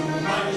my